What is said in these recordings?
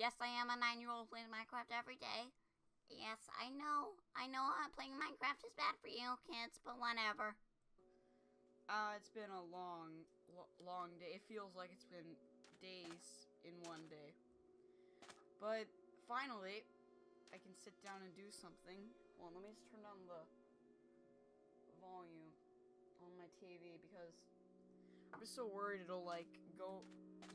Yes, I am a nine-year-old playing Minecraft every day. Yes, I know. I know playing Minecraft is bad for you kids, but whatever. Uh, it's been a long, lo long day. It feels like it's been days in one day. But finally, I can sit down and do something. Well, let me just turn down the volume on my TV because I'm just so worried it'll like go,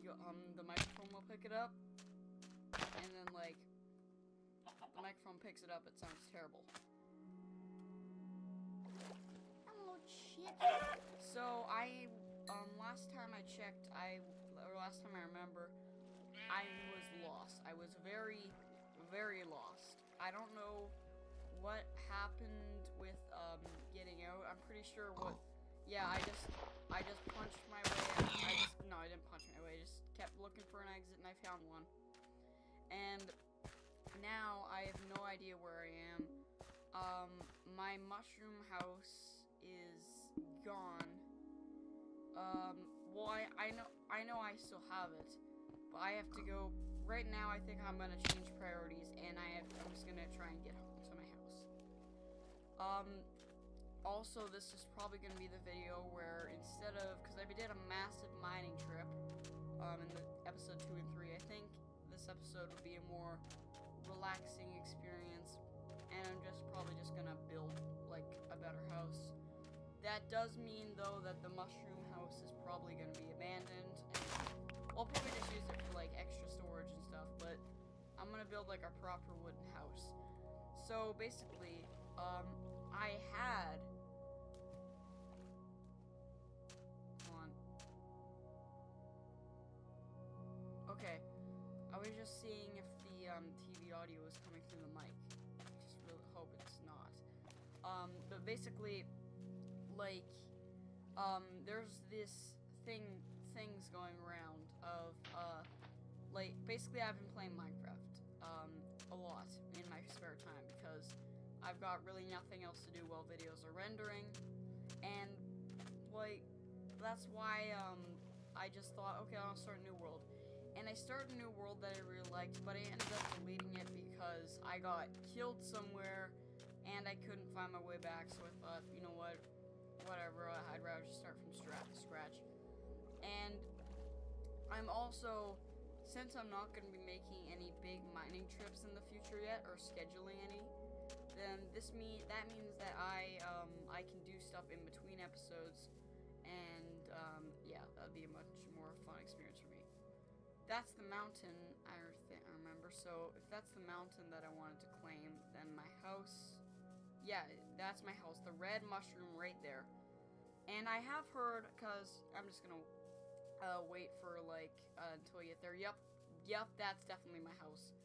you, um, the microphone will pick it up, and then like the microphone picks it up. It sounds terrible. Shit. So I, um, last time I checked, I, or last time I remember, I was lost. I was very, very lost. I don't know what happened with, um, getting out. I'm pretty sure what, yeah, I just, I just punched my way out. I just, no, I didn't punch my way. I just kept looking for an exit and I found one. And now I have no idea where I am. Um, my mushroom house is gone. Um, well, I, I know, I know I still have it, but I have to go, right now I think I'm gonna change priorities, and I have, I'm just gonna try and get home to my house. Um, also, this is probably gonna be the video where instead of, because I did a massive mining trip, um, in the episode 2 and 3, I think this episode would be a more relaxing experience, and I'm just probably just gonna build, like, a better house. That does mean, though, that the mushroom house is probably to be abandoned. And I'll probably just use it for, like, extra storage and stuff, but I'm to build, like, a proper wooden house. So, basically, um, I had... Coming through the mic. I just really hope it's not. Um, but basically like um there's this thing things going around of uh like basically I've been playing Minecraft um a lot in my spare time because I've got really nothing else to do while videos are rendering and like that's why um I just thought okay I'll start a new world and I started a new world that I really liked but I ended up deleting it because I got killed somewhere and I couldn't find my way back so I thought you know what whatever, I'd rather just start from scratch. And I'm also, since I'm not going to be making any big mining trips in the future yet, or scheduling any, then this mean that means that I um, I can do stuff in between episodes, and um, yeah, that'd be a much more fun experience me. That's the mountain I, remember. So if that's the mountain that I wanted to claim, then my house yeah, that's my house. The red mushroom right there. And I have heard, because I'm just going to uh, wait for, like, uh, until I get there. Yep, yep, that's definitely my house.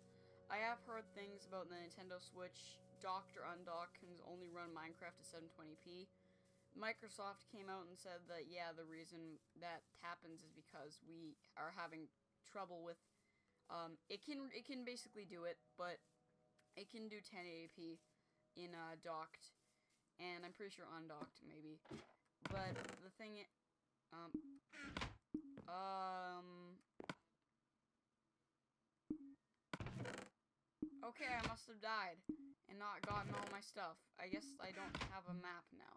I have heard things about the Nintendo Switch docked or undocked can only run Minecraft at 720p. Microsoft came out and said that, yeah, the reason that happens is because we are having trouble with, um, it can, it can basically do it, but it can do 1080p in uh, docked, and I'm pretty sure undocked maybe. But the thing, um, um, okay, I must have died and not gotten all my stuff. I guess I don't have a map now.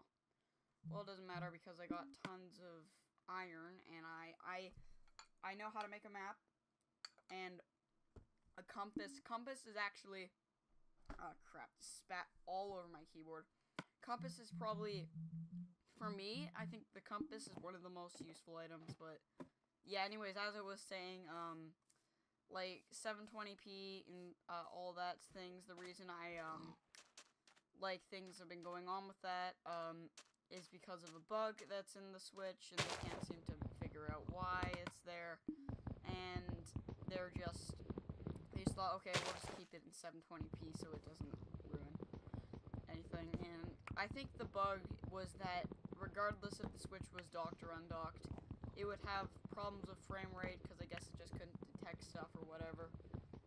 Well, it doesn't matter because I got tons of iron and I, I, I know how to make a map and a compass. Compass is actually Oh crap, spat all over my keyboard. Compass is probably, for me, I think the compass is one of the most useful items, but yeah, anyways, as I was saying, um, like 720p and uh, all that things, the reason I, um, like things have been going on with that, um, is because of a bug that's in the Switch, and they can't seem to figure out why it's there, and they're just they just thought, okay, we'll just keep it in 720p so it doesn't ruin anything. And I think the bug was that regardless if the Switch was docked or undocked, it would have problems with frame rate because I guess it just couldn't detect stuff or whatever.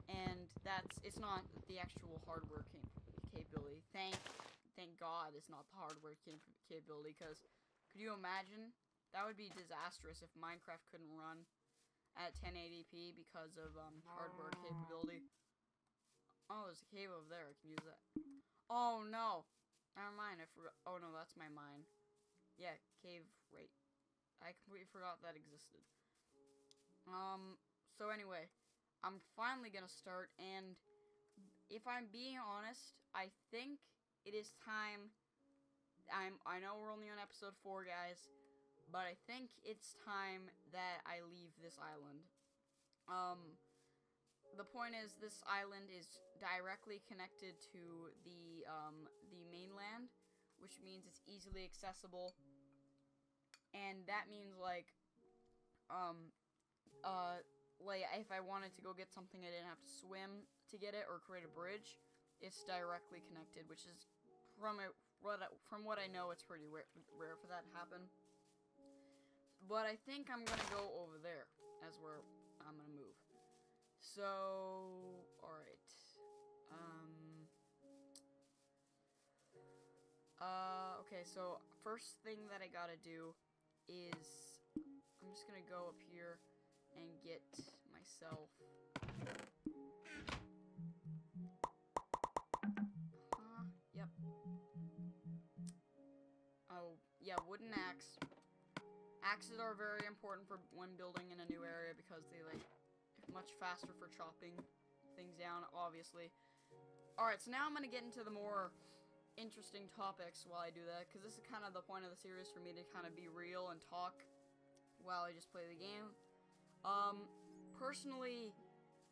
And that's it's not the actual hardware capability. Thank thank God it's not the hardware capability because could you imagine that would be disastrous if Minecraft couldn't run at 1080p because of um, hardware capability. Oh, there's a cave over there. I can use that. Oh no. Never mind. I forgot. Oh no, that's my mine. Yeah, cave right. I completely forgot that existed. Um. So anyway, I'm finally gonna start, and if I'm being honest, I think it is time. I'm. I know we're only on episode four, guys, but I think it's time that I leave this island. Um, the point is, this island is directly connected to the um, the mainland, which means it's easily accessible, and that means like, um, uh, like if I wanted to go get something, I didn't have to swim to get it or create a bridge. It's directly connected, which is from it. From what I know, it's pretty rare, rare for that to happen. But I think I'm gonna go over there as where I'm gonna move. So, alright. Um. Uh, okay, so first thing that I gotta do is I'm just gonna go up here and get myself. Uh, yep. Oh, yeah, wooden axe. Axes are very important for when building in a new area because they like much faster for chopping things down, obviously. Alright, so now I'm gonna get into the more interesting topics while I do that, because this is kind of the point of the series for me to kind of be real and talk while I just play the game. Um, personally,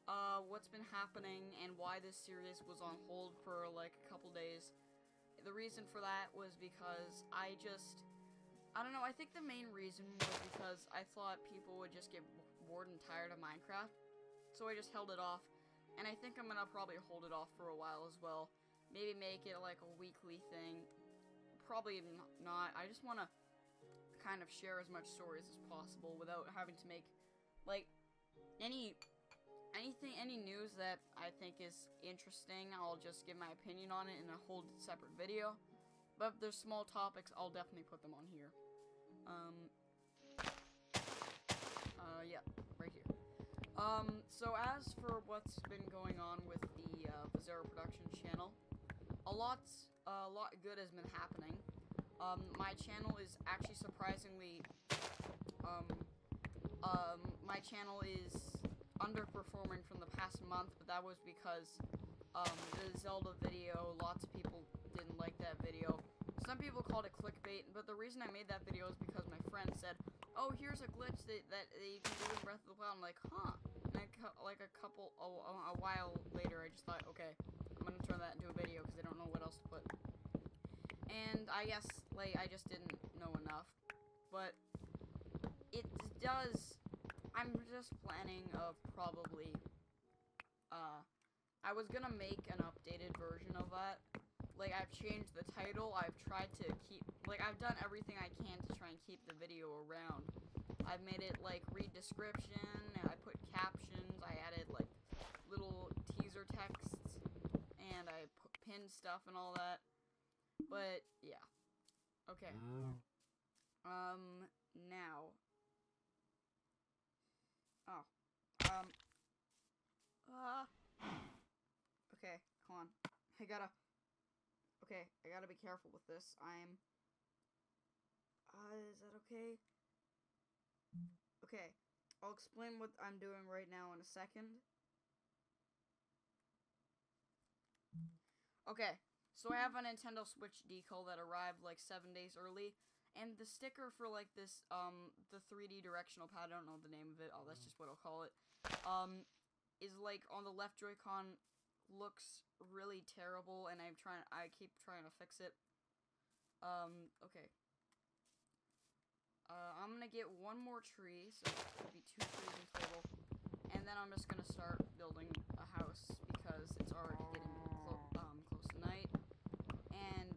uh, what's been happening and why this series was on hold for like a couple days, the reason for that was because I just, I don't know, I think the main reason was because I thought people would just get bored and tired of Minecraft, so I just held it off, and I think I'm gonna probably hold it off for a while as well. Maybe make it like a weekly thing. Probably not. I just want to kind of share as much stories as possible without having to make like any anything any news that I think is interesting. I'll just give my opinion on it in a whole separate video. But if there's small topics, I'll definitely put them on here. Um. Uh, yeah, right here. Um, so as for what's been going on with the uh, Production channel, a lot, a lot good has been happening. Um, my channel is actually surprisingly, um, um, my channel is underperforming from the past month, but that was because, um, the Zelda video, lots of people didn't like that video. Some people called it clickbait, but the reason I made that video is because my friend said, oh, here's a glitch that, that, that you can do in Breath of the Wild. I'm like, huh? And like a couple, a while later, I just thought, okay, I'm gonna turn that into a video because I don't know what else to put. And I guess, like, I just didn't know enough. But it does. I'm just planning of probably. Uh, I was gonna make an updated version of that. Like, I've changed the title. I've tried to keep. Like, I've done everything I can to try and keep the video around. I've made it, like, read description. I put captions. I added, like, little teaser texts and I pinned stuff and all that. But yeah. Okay. Um now. Oh. Um uh Okay, hold on. I gotta I gotta be careful with this. I'm uh is that okay? Okay. I'll explain what I'm doing right now in a second. Okay, so I have a Nintendo Switch decal that arrived like seven days early, and the sticker for like this, um, the 3D directional pad, I don't know the name of it, oh, that's just what I'll call it, um, is like on the left Joy-Con looks really terrible, and I'm trying, I keep trying to fix it. Um, okay. Uh, I'm gonna get one more tree, so it'll be two trees in total, and then I'm just gonna start building a house because it's already getting clo um, close to night, and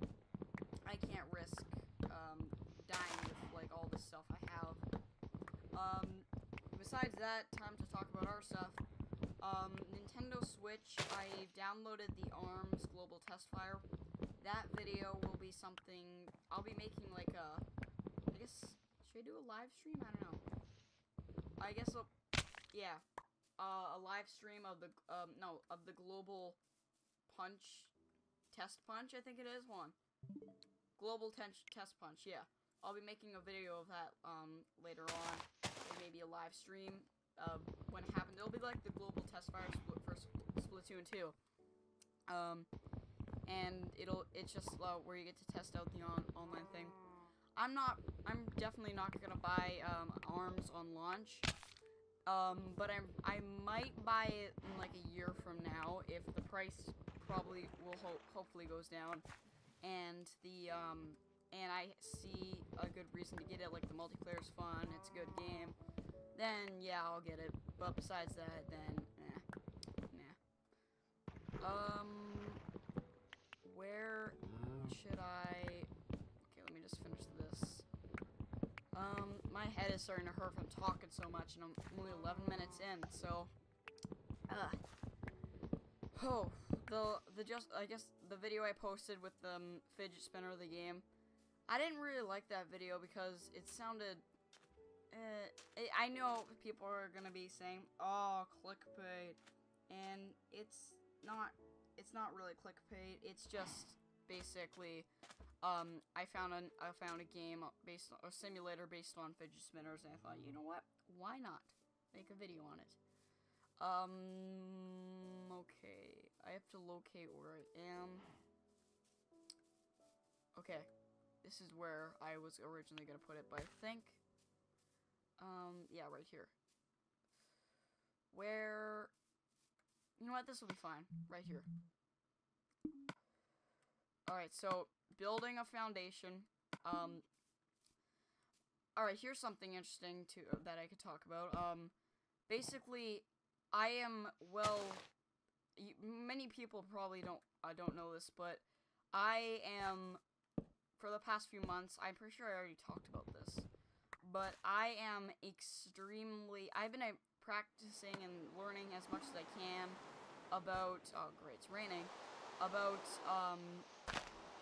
I can't risk um, dying with like all the stuff I have. Um, besides that, time to talk about our stuff. Um, Nintendo Switch, I downloaded the ARMS Global Test Fire. That video will be something, I'll be making like a, I guess, should I do a live stream? I don't know. I guess, I'll, yeah, uh, a live stream of the, um, no, of the global punch, test punch. I think it is one. Global ten- test punch. Yeah, I'll be making a video of that um later on, maybe a live stream uh, when it happens. It'll be like the global test fire split for Splatoon 2. Um, and it'll it's just uh, where you get to test out the on- online thing. I'm not. I'm definitely not gonna buy um, arms on launch. Um, but I'm. I might buy it in like a year from now if the price probably will ho- hopefully goes down, and the um and I see a good reason to get it. Like the multiplayer is fun. It's a good game. Then yeah, I'll get it. But besides that, then nah, nah. Um, where should I? Okay, let me just finish this. Um, my head is starting to hurt from talking so much, and I'm only 11 minutes in, so. Ugh. Oh, the the just I guess the video I posted with the um, fidget spinner of the game. I didn't really like that video because it sounded. Uh, I know people are gonna be saying, "Oh, clickbait," and it's not. It's not really clickbait. It's just basically um, I found an I found a game based on a simulator based on fidget spinners, and I thought, you know what? Why not make a video on it? Um, okay, I have to locate where I am. Okay, this is where I was originally gonna put it, but I think, um, yeah, right here. Where, you know what? This will be fine. Right here. Alright, so building a foundation. Um. All right, here's something interesting to that I could talk about. Um, basically, I am well. y many people probably don't uh, don't know this, but I am for the past few months. I'm pretty sure I already talked about this, but I am extremely. I've been practicing and learning as much as I can about. Oh, great! It's raining. About um,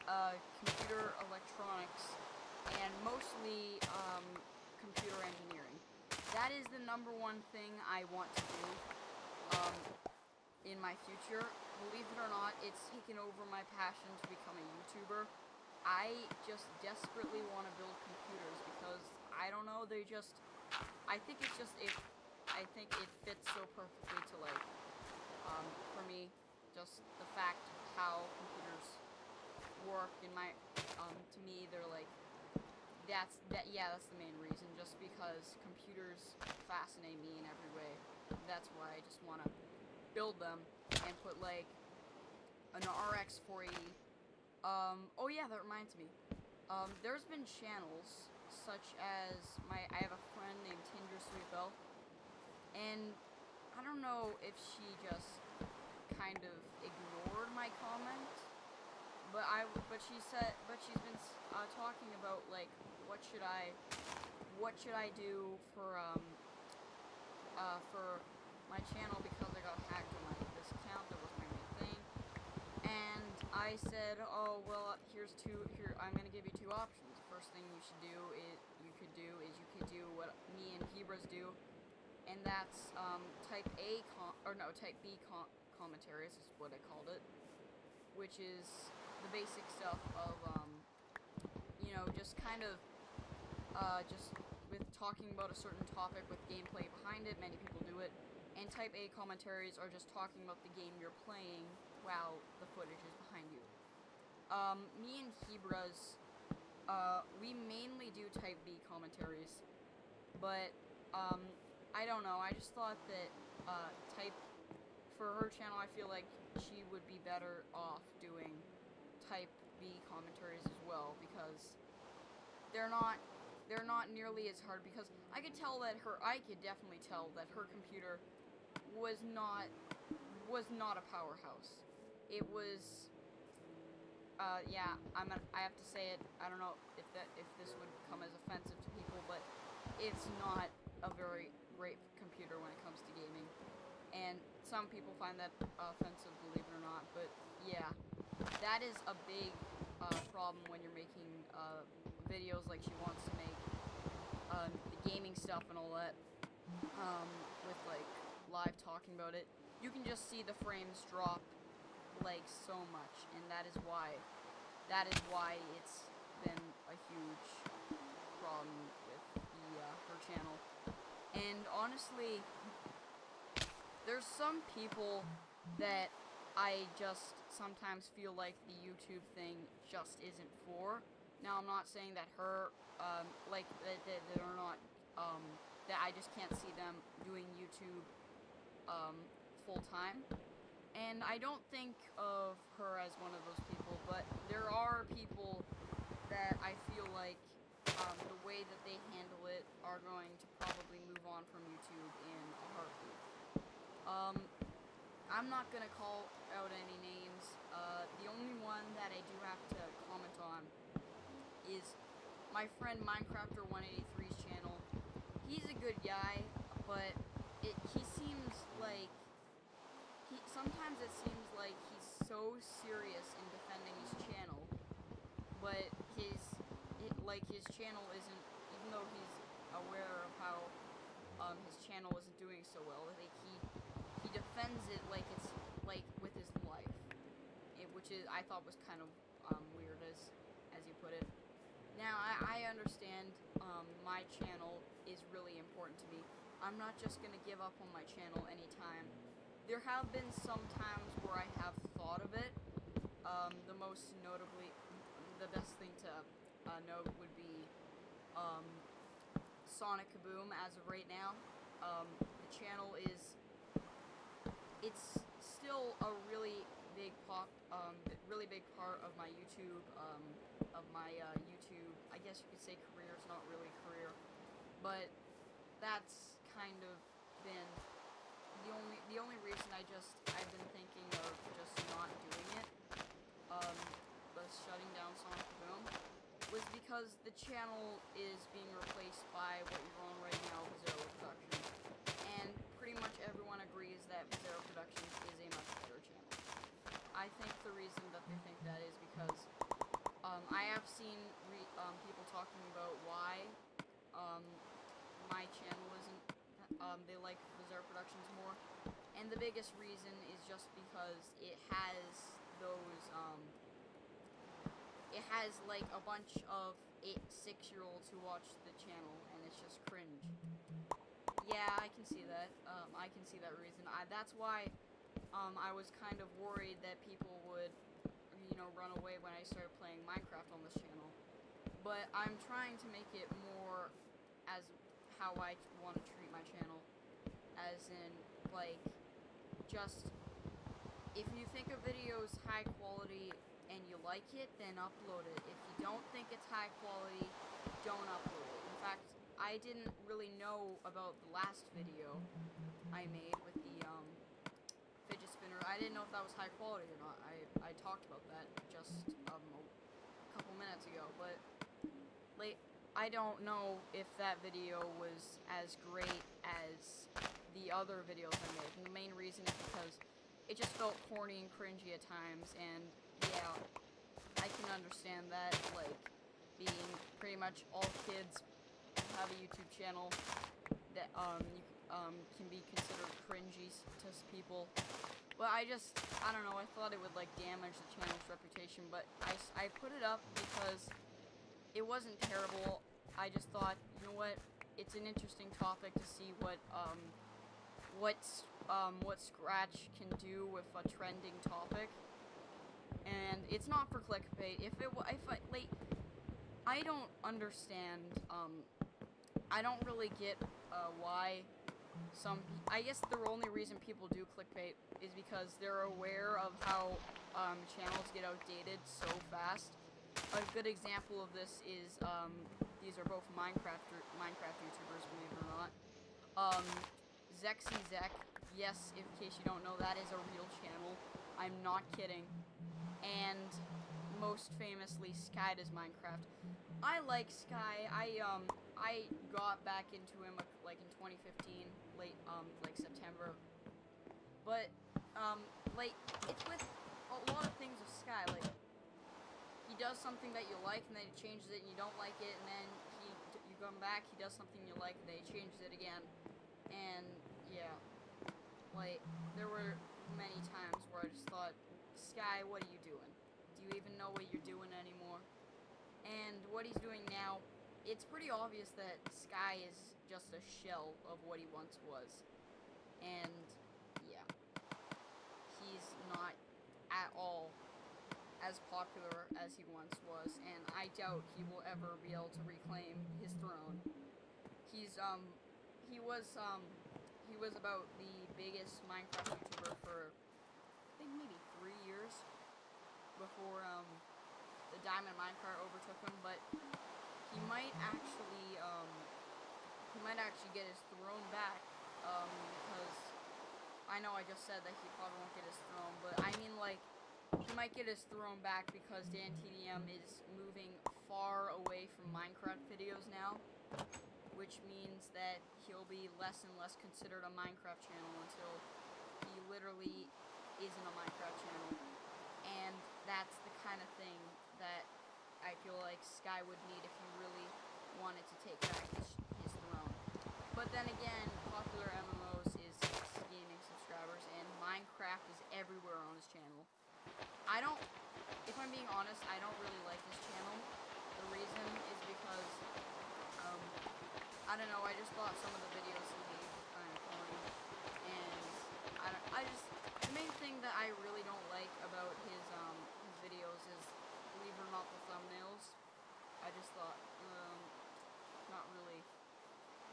uh, computer electronics and mostly um, computer engineering. That is the number one thing I want to do um, in my future. Believe it or not, it's taken over my passion to become a YouTuber. I just desperately want to build computers because I don't know, they just. I think it's just it. I think it fits so perfectly to like, um, for me, just the fact how computers work in my um to me they're like that's that yeah that's the main reason just because computers fascinate me in every way that's why I just want to build them and put like an RX 480 um oh yeah that reminds me um there's been channels such as my I have a friend named Tinder Sweetbell and I don't know if she just kind of ignored my comment but I but she said but she's been uh, talking about like what should I what should I do for um uh for my channel because I got hacked on my this account that was my main thing. And I said oh well here's two here I'm gonna give you two options first thing you should do is you could do is you could do what me and Hebras do and that's um type A or no type B com commentaries is what I called it which is the basic stuff of, um, you know, just kind of, uh, just with talking about a certain topic with gameplay behind it. Many people do it. And Type A commentaries are just talking about the game you're playing while the footage is behind you. Um, me and Hebras, uh, we mainly do Type B commentaries, but, um, I don't know. I just thought that, uh, Type, for her channel, I feel like she would be better off doing type B commentaries as well because they're not they're not nearly as hard because I could tell that her I could definitely tell that her computer was not was not a powerhouse. It was uh yeah, I'm I have to say it. I don't know if that if this would come as offensive to people, but it's not a very great computer when it comes to gaming. And some people find that offensive, believe it or not, but yeah that is a big uh, problem when you're making uh, videos like she wants to make um, the gaming stuff and all that um, with like live talking about it you can just see the frames drop like so much, and that is why that is why it's been a huge problem with the uh, her channel. And honestly, there's some people that I just sometimes feel like the YouTube thing just isn't for. Now I'm not saying that her, um, like that, that they're not, um, that I just can't see them doing YouTube um, full time. And I don't think of her as one of those people, but there are people that I feel like um, the way that they handle it are going to probably move on from YouTube in a heartbeat. Um, I'm not gonna call out any names. Uh, the only one that I do have to comment on is my friend Minecrafter 183's channel. He's a good guy, but it, he seems like sometimes it seems like he's so serious in defending his channel, but his it, like his channel isn't even though he's aware of how um, his channel isn't doing so well. Like he he defends it like it's like with his life, it, which is I thought was kind of um, weird as as you put it. Now I, I understand um, my channel is really important to me. I'm not just gonna give up on my channel anytime. There have been some times where I have thought of it. Um, the most notably, the best thing to uh, note would be um, Sonic Kaboom as of right now. Um, the channel is it's still a really big pop, um, really big part of my YouTube, um, of my uh, YouTube. I guess you could say career. It's not really a career, but that's kind of been the only the only reason I just I've been thinking of just not doing it. Um, was shutting down Sonic Boom was because the channel is being replaced by what you're on right now, Zero Productions, and pretty much everyone agrees that Zero Productions is a much better channel. I think the reason that they think that is because um, I have seen um, people talking about why um, my channel isn't. Um, they like Bizarre Productions more, and the biggest reason is just because it has those. Um, it has like a bunch of eight, six-year-olds who watch the channel, and it's just cringe. Yeah, I can see that. Um, I can see that reason. I, that's why um, I was kind of worried that people would, you know, run away when I started playing Minecraft on this channel. But I'm trying to make it more as how I want to treat my channel, as in like just if you think a video is high quality and you like it, then upload it. If you don't think it's high quality, don't upload it. In fact, I didn't really know about the last video I made with the um, fidget spinner. I didn't know if that was high quality or not. I, I talked about that just um, a couple minutes ago, but like I don't know if that video was as great as the other videos I made. And the main reason is because it just felt corny and cringy at times, and yeah, I can understand that. Like being pretty much all kids have a YouTube channel that um, you, um, can be considered cringy to people. But I just, I don't know, I thought it would like damage the channel's reputation, but I, I put it up because it wasn't terrible. I just thought, you know what, it's an interesting topic to see what, um, what's, um, what Scratch can do with a trending topic. And it's not for clickbait. If it, if I, like, I don't understand, um, I don't really get uh, why some. I guess the only reason people do clickbait is because they're aware of how um, channels get outdated so fast. A good example of this is um, these are both Minecraft Minecraft YouTubers, believe it or not. Um, Zexy Zek, yes, in case you don't know, that is a real channel. I'm not kidding. And most famously, Sky does Minecraft. I like Sky. I um I got back into him like in 2015, late um like September. But um like it's with a lot of things with Sky. Like he does something that you like and then he changes it and you don't like it and then he you come back he does something you like and then he changes it again. And yeah, like there were many times where I just thought Sky, what are you doing? Do you even know what you're doing anymore? And what he's doing now, it's pretty obvious that Sky is just a shell of what he once was. And yeah, he's not at all as popular as he once was, and I doubt he will ever be able to reclaim his throne. He's um he was um he was about the biggest Minecraft YouTuber for I think maybe three years before um the Diamond Minecart overtook him, but he might actually um he might actually get his throne back um because I know I just said that he probably won't get his throne, but I mean like he might get his throne back because Dan TDM is moving far away from Minecraft videos now, which means that he'll be less and less considered a Minecraft channel until he literally isn't a Minecraft channel. And that's the kind of thing that I feel like Sky would need if he really wanted to take back his, his throne. But then again, popular MMOs is gaining subscribers, and Minecraft is everywhere on his channel. I don't, if I'm being honest, I don't really like his channel. The reason is because, I don't know, I just thought some of the videos made were kind of corny. And I, don't, I just, the main thing that I really don't like about his, um, his videos is, believe it or not, the thumbnails. I just thought, um, not really,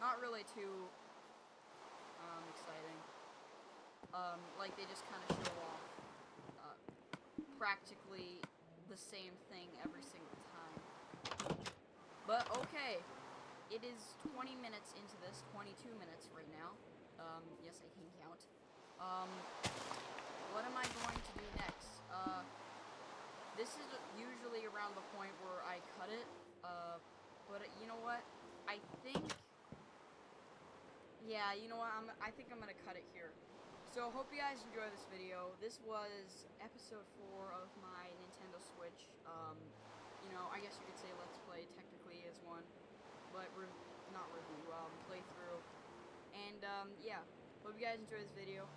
not really too, um, exciting. Um, like they just kind of show off uh, practically the same thing every single time. But okay, it is 20 minutes into this, 22 minutes right now. Um, yes, I can count. Um, what am I going to do next? Uh, this is usually around the point where I cut it. Uh, but you know what? I think. Yeah, you know what? I'm, I think I'm gonna cut it here. So, hope you guys enjoy this video. This was episode 4 of my Nintendo Switch. Um, you know, I guess you could say Let's Play technically is one, but re not review, um, playthrough. And, um, yeah, hope you guys enjoy this video.